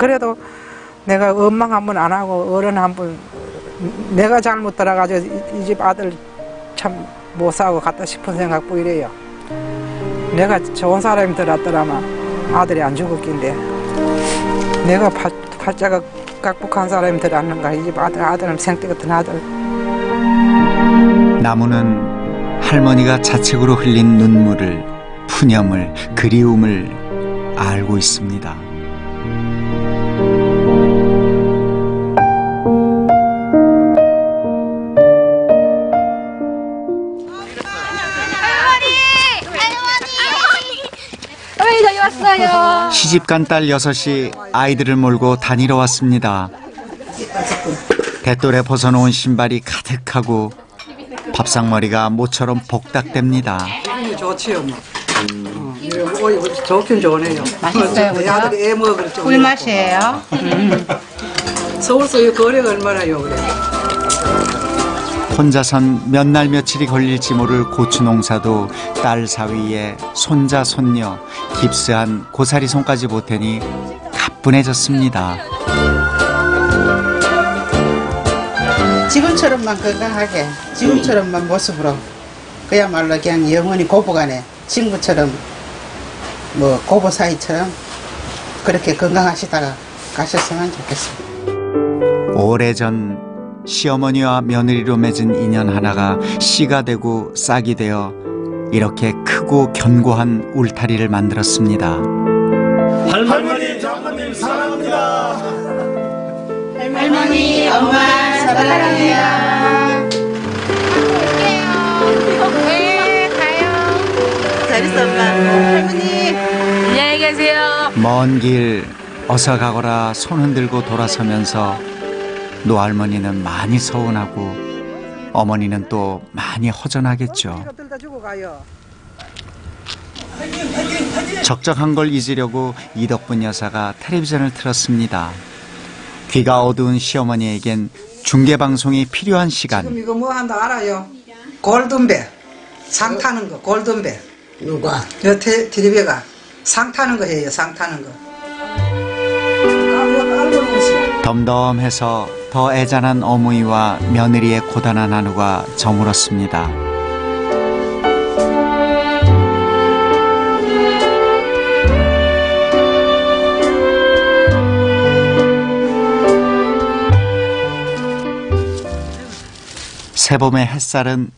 그래도 내가 원망 한 번 안 하고 어른 한 번 내가 잘못 들어가지고 이 집 아들 참 못 사고 갔다 싶은 생각도 이래요. 내가 좋은 사람이 들었더라면 아들이 안 죽을 낀데 내가 파, 팔자가 깍둑한 사람이 들었는가 이 집 아들 아들은 생때 같은 아들 나무는 할머니가 자책으로 흘린 눈물을 푸념을 그리움을 알고 있습니다. 왔어요. 시집간 딸 여섯이 아이들을 몰고 다니러 왔습니다. 대돌에 벗어놓은 신발이 가득하고 밥상머리가 모처럼 복닥됩니다. 기분이 좋지요 뭐. 어, 이거 뭐, 좋긴 좋네요. 맛있어요, 우리 그죠? 아들이 애 먹어 그랬죠. 꿀맛이에요. 서울서 이 거리가 얼마나요 그래. 혼자선 몇 날 며칠이 걸릴지 모를 고추 농사도 딸 사위에 손자 손녀 깁스한 고사리 손까지 보태니 가뿐해졌습니다. 지금처럼만 건강하게 지금처럼만 모습으로 그야말로 그냥 영원히 고부간에 친구처럼 뭐 고부 사이처럼 그렇게 건강하시다가 가셨으면 좋겠습니다. 오래전 시어머니와 며느리로 맺은 인연 하나가 씨가 되고 싹이 되어 이렇게 크고 견고한 울타리를 만들었습니다. 할머니, 장모님 사랑합니다. 할머니, 엄마 사랑해요. 네, 가요. 잘했어, 엄마. 할머니. 안녕히 계세요. 먼 길 어서 가거라 손 흔들고 돌아서면서 노할머니는 많이 서운하고 어머니는 또 많이 허전하겠죠. 가요. 적적한 걸 잊으려고 이덕분 여사가 텔레비전을 틀었습니다. 귀가 어두운 시어머니에겐 중계 방송이 필요한 지금 시간. 이거 뭐 한다 알아요? 골든벨. 상 타는 거 골든벨. 누가? 여 테, 텔레비가 상 타는 거 해요. 상 타는 거. 아, 놓으시오. 덤덤해서 더 애잔한 어머니와 며느리의 고단한 하루가 저물었습니다. 새봄의 햇살은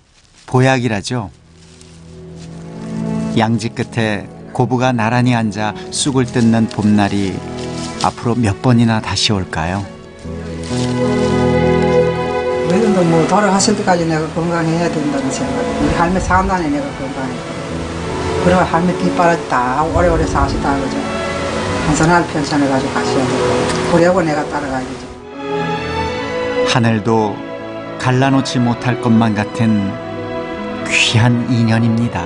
보약이라죠. 양지 끝에 고부가 나란히 앉아 쑥을 뜯는 봄날이 앞으로 몇 번이나 다시 올까요? 왜냐면 뭐 돌아가실 때까지 내가 건강해야 된다는 생각. 우리 할매 산다네 내가 건강해. 그러면 할매 뒷바라지 다 오래오래 사시다 그죠. 한산할 편찮아 가지고 가셔야 되고. 그래고 내가 따라가야 되죠. 하늘도 갈라놓지 못할 것만 같은 귀한 인연입니다.